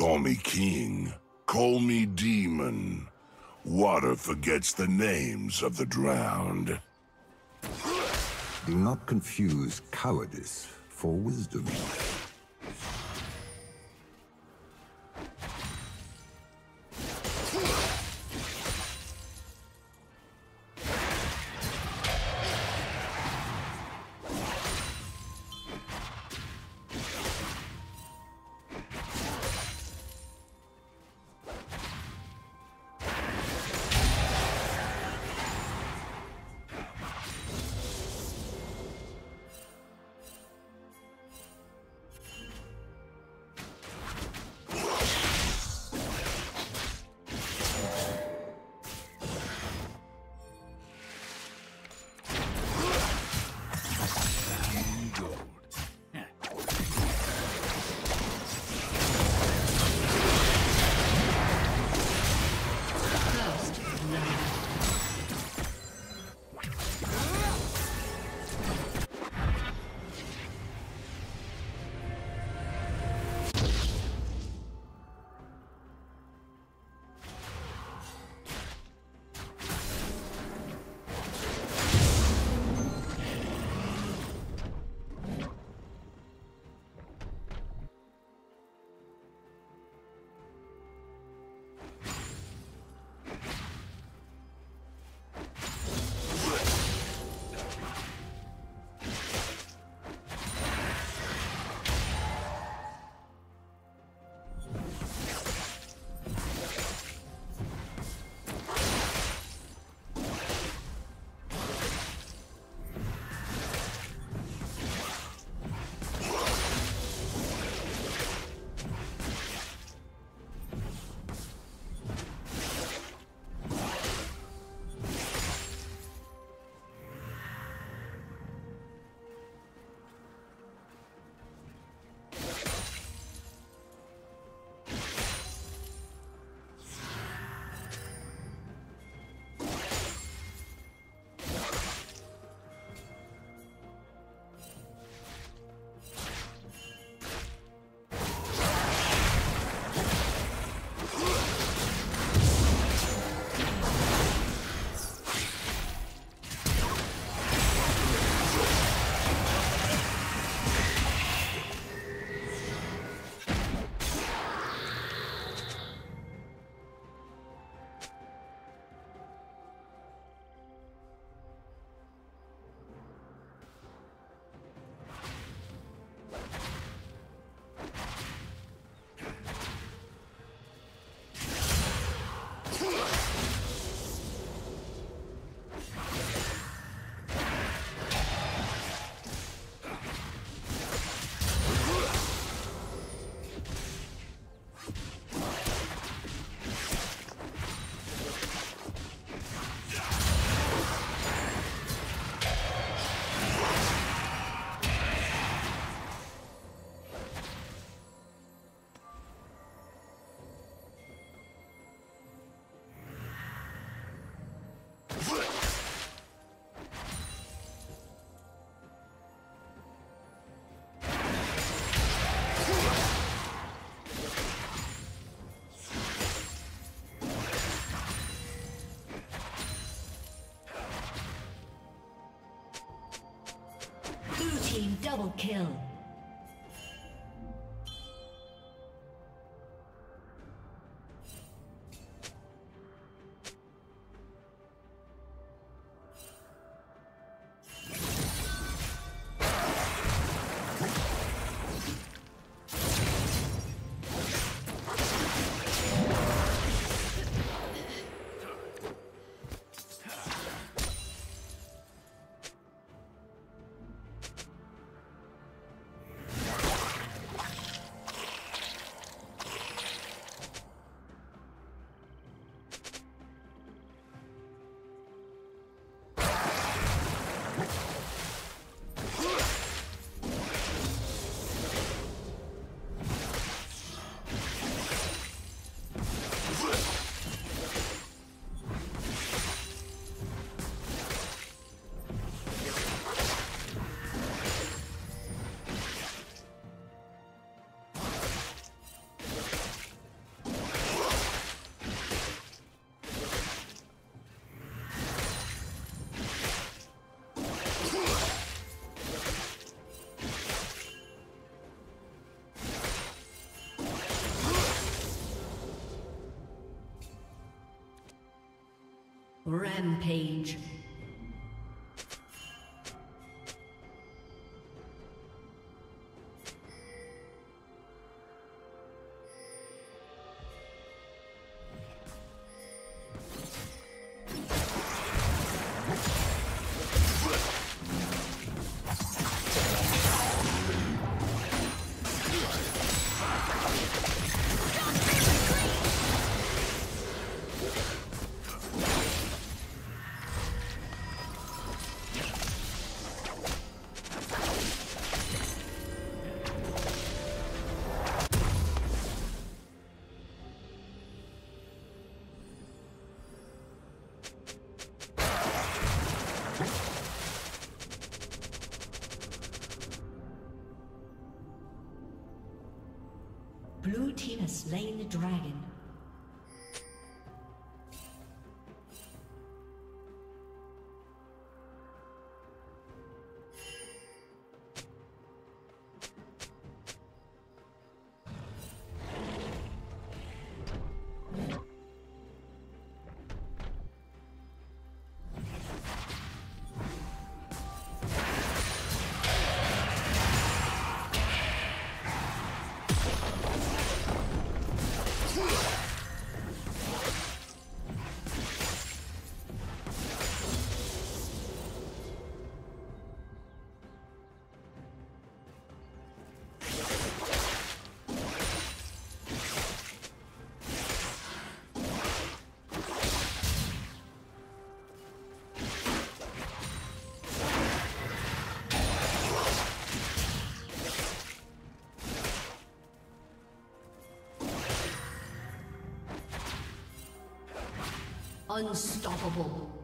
Call me king. Call me demon. Water forgets the names of the drowned. Do not confuse cowardice for wisdom. Double kill. Rampage. Slain the dragon. Unstoppable.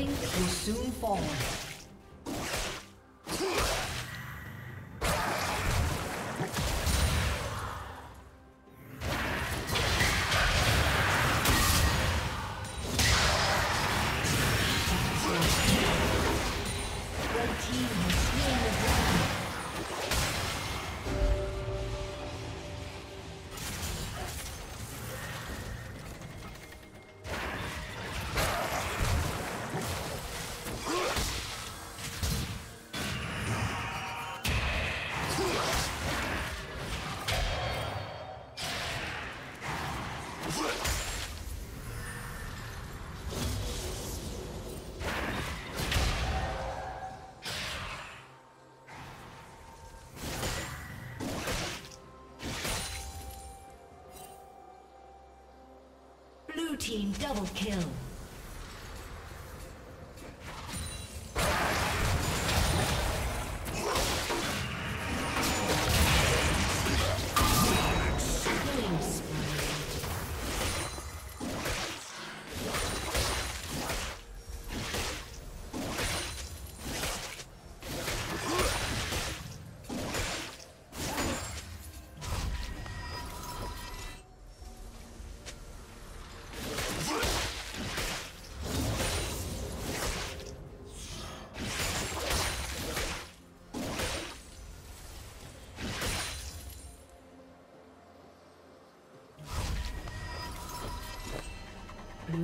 Plating will soon fall. Red team team double kill.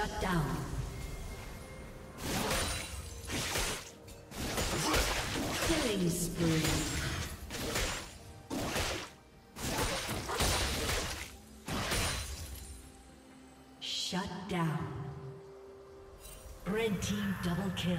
Shut down. Killing spree. Shut down. Red team double kill.